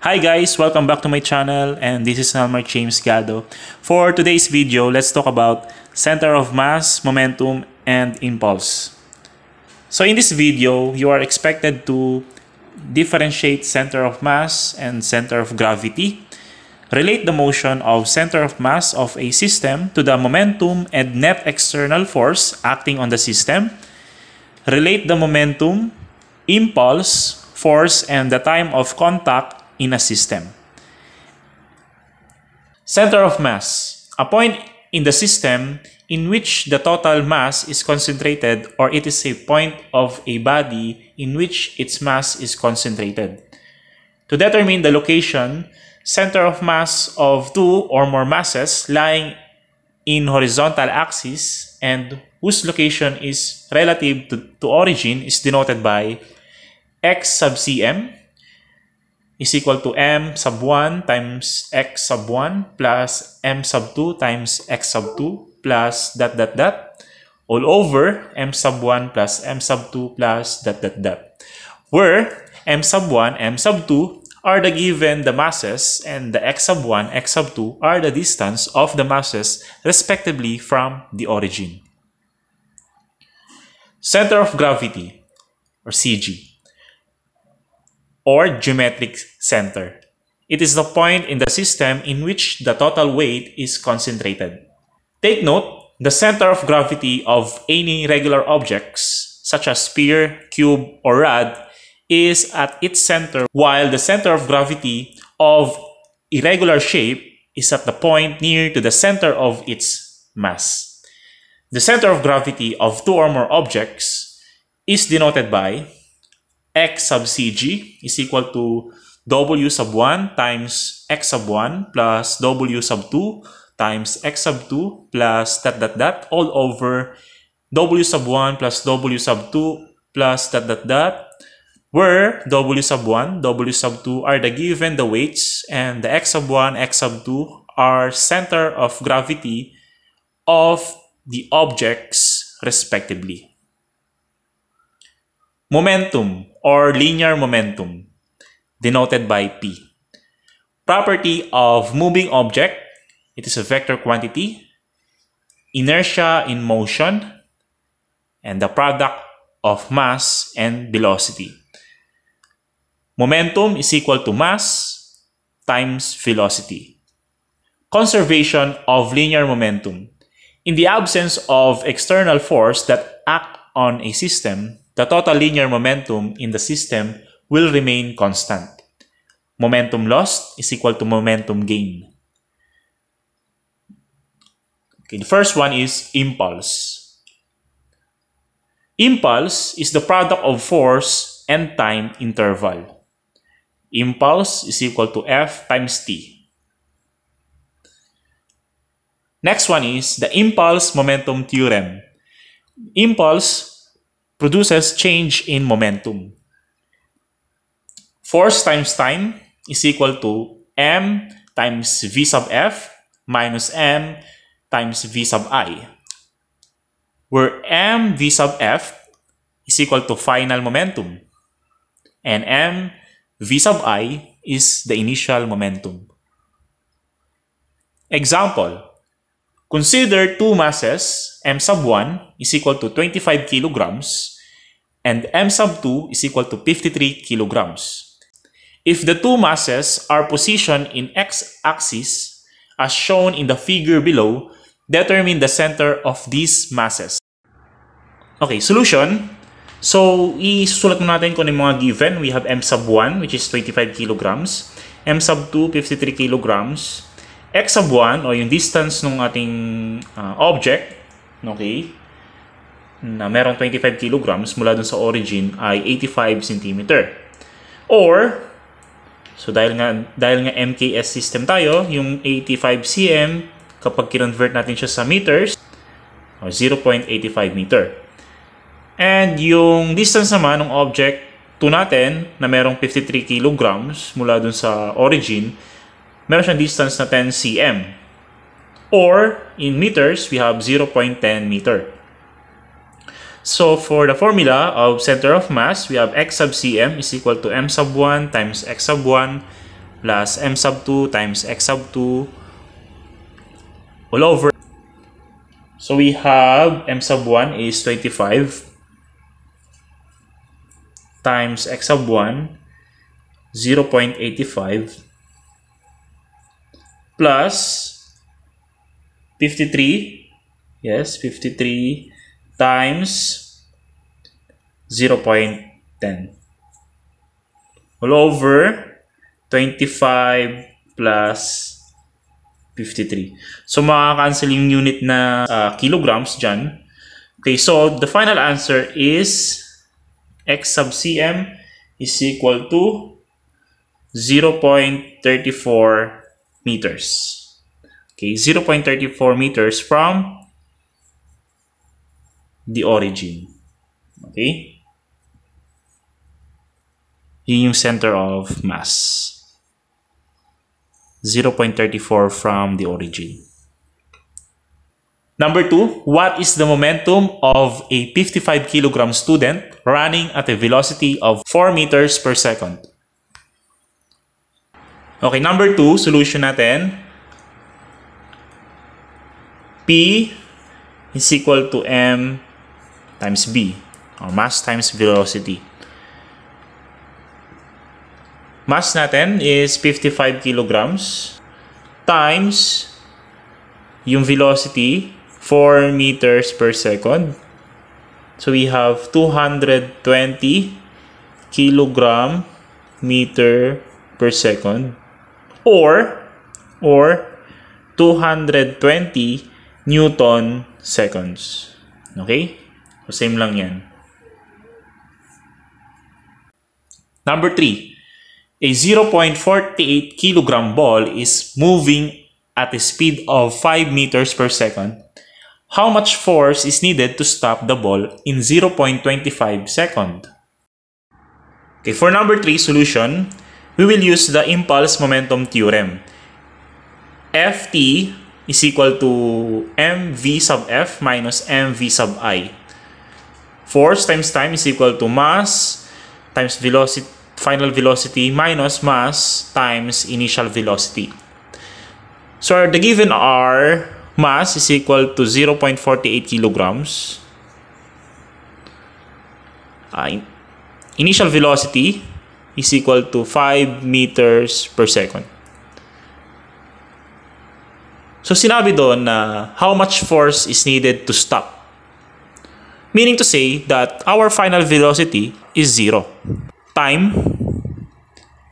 Hi guys, welcome back to my channel and this is Nalmar James Gado. For today's video, let's talk about center of mass, momentum, and impulse. So in this video, you are expected to differentiate center of mass and center of gravity, relate the motion of center of mass of a system to the momentum and net external force acting on the system, relate the momentum, impulse, force, and the time of contact in a system. Center of mass, a point in the system in which the total mass is concentrated or it is a point of a body in which its mass is concentrated. To determine the location, center of mass of two or more masses lying in horizontal axis and whose location is relative to, to origin is denoted by x sub cm is equal to m sub 1 times x sub 1 plus m sub 2 times x sub 2 plus dot dot dot all over m sub 1 plus m sub 2 plus dot dot dot. Where m sub 1, m sub 2 are the given the masses and the x sub 1, x sub 2 are the distance of the masses respectively from the origin. Center of gravity or CG or geometric center. It is the point in the system in which the total weight is concentrated. Take note, the center of gravity of any regular objects, such as sphere, cube, or rod, is at its center, while the center of gravity of irregular shape is at the point near to the center of its mass. The center of gravity of two or more objects is denoted by x sub cg is equal to w sub 1 times x sub 1 plus w sub 2 times x sub 2 plus dot dot dot all over w sub 1 plus w sub 2 plus dot dot dot where w sub 1, w sub 2 are the given the weights and the x sub 1, x sub 2 are center of gravity of the objects respectively. Momentum or linear momentum, denoted by P. Property of moving object, it is a vector quantity. Inertia in motion, and the product of mass and velocity. Momentum is equal to mass times velocity. Conservation of linear momentum. In the absence of external force that act on a system, the total linear momentum in the system will remain constant. Momentum lost is equal to momentum gain. Okay, the first one is impulse. Impulse is the product of force and time interval. Impulse is equal to F times T. Next one is the impulse momentum theorem. Impulse produces change in momentum. Force times time is equal to m times v sub f minus m times v sub i, where m v sub f is equal to final momentum and m v sub i is the initial momentum. Example, Consider two masses, m sub 1 is equal to 25 kilograms and m sub 2 is equal to 53 kilograms. If the two masses are positioned in x-axis, as shown in the figure below, determine the center of these masses. Okay, solution. So, isusulat mo natin kung ano yung mga given. We have m sub 1, which is 25 kilograms. m sub 2, 53 kilograms x sub 1 o yung distance ng ating uh, object, okay, na merong 25 kilograms mula dun sa origin ay 85 cm. Or, so dahil nga, dahil nga MKS system tayo, yung 85 cm, kapag kinonvert natin siya sa meters, 0.85 meter. And yung distance naman ng object 2 natin na merong 53 kilograms mula dun sa origin meron siyang distance na 10 cm. Or, in meters, we have 0.10 meter. So, for the formula of center of mass, we have x sub cm is equal to m sub 1 times x sub 1 plus m sub 2 times x sub 2 all over. So we have m sub 1 is 25 times x sub 1 0.85 plus 53 yes 53 times 0.10 all over 25 plus 53 so makakancel yung unit na uh, kilograms dyan. Okay so the final answer is x sub cm is equal to 0.34 meters. Okay, 0.34 meters from the origin. Okay? Yun yung center of mass. 0.34 from the origin. Number two, what is the momentum of a 55 kilogram student running at a velocity of 4 meters per second? Okay, number 2, solution natin. P is equal to M times B, or mass times velocity. Mass natin is 55 kilograms times yung velocity 4 meters per second. So we have 220 kilogram meter per second or or 220 Newton seconds. Okay? So same lang yan. Number 3. A 0.48 kilogram ball is moving at a speed of 5 meters per second. How much force is needed to stop the ball in 0.25 second? Okay, for number 3 solution, we will use the impulse momentum theorem. Ft is equal to mv sub f minus mv sub i. Force times time is equal to mass times velocity, final velocity minus mass times initial velocity. So the given are mass is equal to 0.48 kilograms. Uh, initial velocity is equal to 5 meters per second. So sinabi doon na how much force is needed to stop. Meaning to say that our final velocity is 0. Time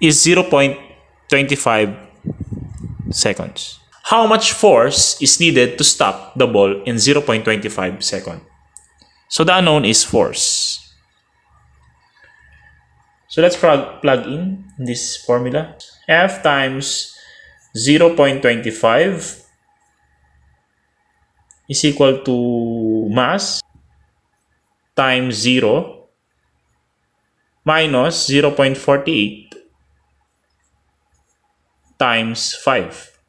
is 0.25 seconds. How much force is needed to stop the ball in 0.25 second? So the unknown is force. So let's plug, plug in this formula. F times 0.25 is equal to mass times 0 minus 0.48 times 5.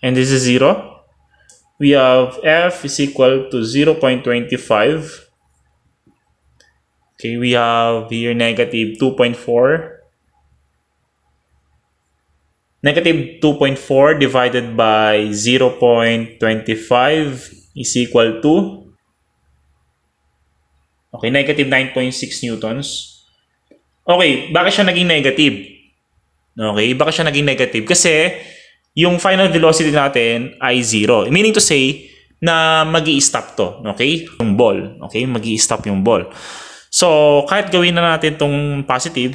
And this is 0. We have F is equal to 0.25 Okay, we have here negative 2.4. Negative 2.4 divided by 0.25 is equal to Okay, negative 9.6 newtons. Okay, bakit siya naging negative? Okay, bakit siya naging negative? Kasi yung final velocity natin ay 0. Meaning to say na mag stop to. Okay? Yung ball. Okay? mag stop yung ball. So, kahit gawin na natin tong positive,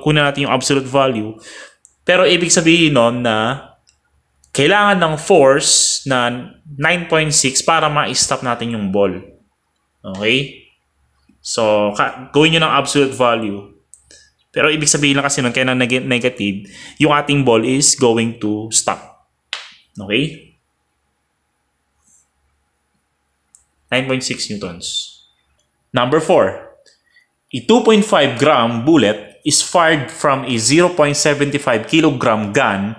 kunin natin yung absolute value, pero ibig sabihin nun na kailangan ng force na 9.6 para ma-stop natin yung ball. Okay? So, gawin nyo ng absolute value. Pero ibig sabihin lang kasi nun, kaya na negative, yung ating ball is going to stop. Okay? 9.6 newtons. Number 4. A 2.5 gram bullet is fired from a 0.75 kilogram gun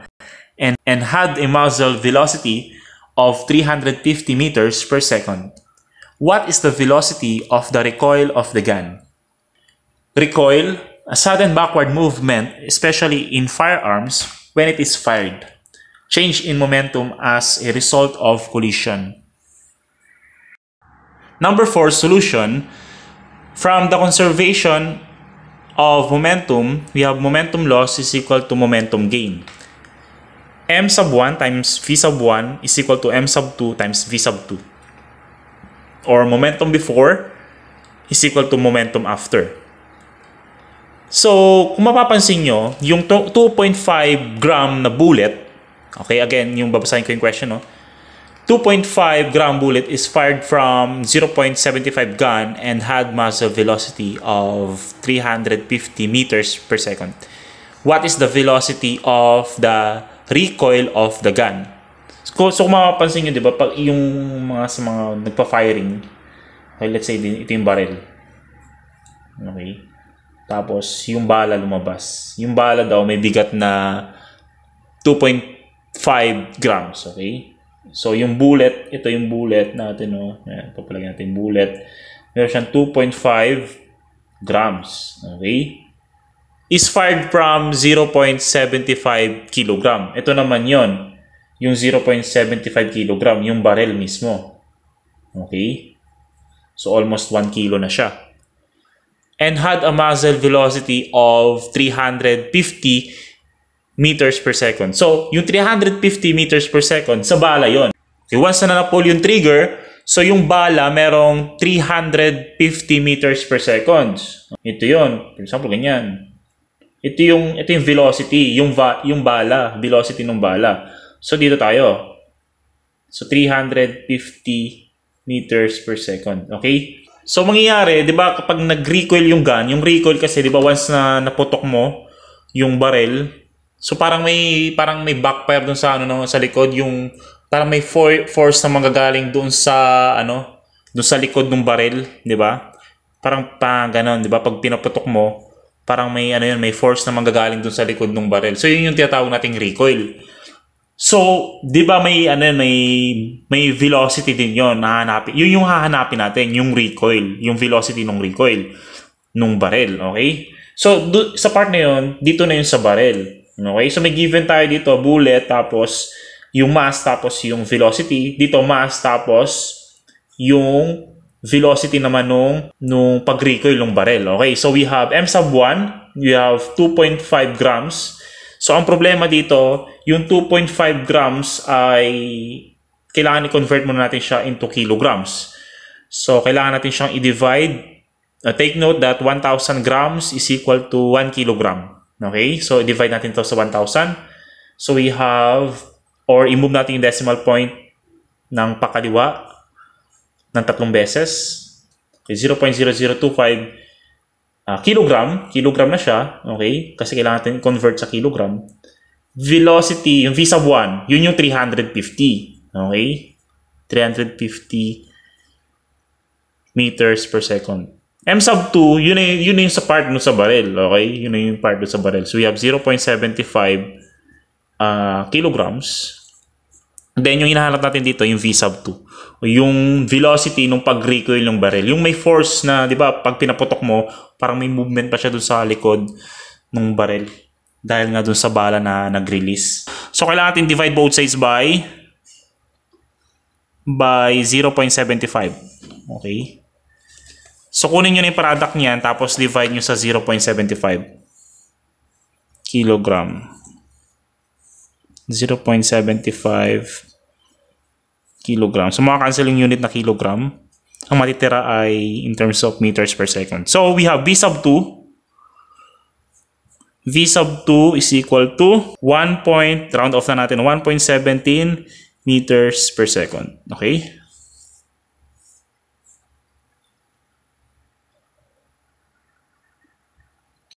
and, and had a muzzle velocity of 350 meters per second. What is the velocity of the recoil of the gun? Recoil a sudden backward movement, especially in firearms, when it is fired. Change in momentum as a result of collision. Number four, solution. From the conservation of momentum, we have momentum loss is equal to momentum gain. m sub 1 times v sub 1 is equal to m sub 2 times v sub 2. Or momentum before is equal to momentum after. So, kung mapapansin nyo, yung 2.5 gram na bullet, okay, again, yung babasahin ko yung question, no? 2.5 gram bullet is fired from 0.75 gun and had muzzle velocity of 350 meters per second. What is the velocity of the recoil of the gun? So, so kung mapapansin nyo, di ba, pag yung mga sa mga nagpa-firing, okay, let's say, ito yung barrel. Okay. Tapos, yung bala lumabas. Yung bala daw may bigat na 2.5 grams. Okay. So, yung bullet, ito yung bullet natin, no? Ayan, papalagyan natin bullet. Meron siyang 2.5 grams. Okay? Is fired from 0.75 kilogram. Ito naman yon Yung 0.75 kilogram, yung barrel mismo. Okay? So, almost 1 kilo na siya. And had a muzzle velocity of 350 meters per second. So, yung 350 meters per second, sa bala yon. Okay, once na na-pull yung trigger, so yung bala merong 350 meters per second. Ito yon. For example, ganyan. Ito yung, ito yung velocity, yung, va, yung bala, velocity ng bala. So, dito tayo. So, 350 meters per second. Okay? So, mangyayari, di ba, kapag nag-recoil yung gun, yung recoil kasi, di ba, once na naputok mo yung barrel, So parang may parang may backfire dun sa ano no, sa likod yung parang may for, force na manggagaling doon sa ano, doon sa likod ng barrel, 'di ba? Parang pa ganun, 'di ba? Pag pinaputok mo, parang may ano yun, may force na manggagaling doon sa likod ng barrel. So yun yung tinatawag nating recoil. So, 'di ba may ano may may velocity din 'yon na hanapin. Yun yung hahanapin natin, yung recoil, yung velocity ng recoil nung barrel, okay? So, do, sa part na 'yon, dito na 'yun sa barrel. Okay? So may given tayo dito, bullet, tapos yung mass, tapos yung velocity. Dito mass, tapos yung velocity naman nung, nung pag-recoil ng barrel. Okay? So we have M sub 1, we have 2.5 grams. So ang problema dito, yung 2.5 grams ay kailangan i-convert muna natin siya into kilograms. So kailangan natin siyang i-divide. Uh, take note that 1,000 grams is equal to 1 kilogram. Okay? So, divide natin to sa 1,000. So, we have, or i-move natin yung decimal point ng pakaliwa ng tatlong beses. Okay, 0.0025 uh, kilogram. Kilogram na siya. Okay? Kasi kailangan natin convert sa kilogram. Velocity, yung V sub 1, yun yung 350. Okay? 350 meters per second. M sub 2, yun yun yung sa part mo sa barrel, okay? Yun na yung part mo sa barrel. So we have 0.75 uh, kilograms. Then yung hinahanap natin dito, yung V sub 2. Yung velocity nung pag-recoil ng barrel. Yung may force na, di ba, pag pinaputok mo, parang may movement pa siya dun sa likod ng barrel. Dahil nga dun sa bala na nag-release. So kailangan natin divide both sides by by 0.75. Okay? So, kunin nyo na yung product niyan, tapos divide nyo sa 0.75 kilogram. 0.75 kilogram. So, makakancel yung unit na kilogram. Ang matitira ay in terms of meters per second. So, we have V sub 2. V sub 2 is equal to 1 point, round off na natin, 1.17 meters per second. Okay?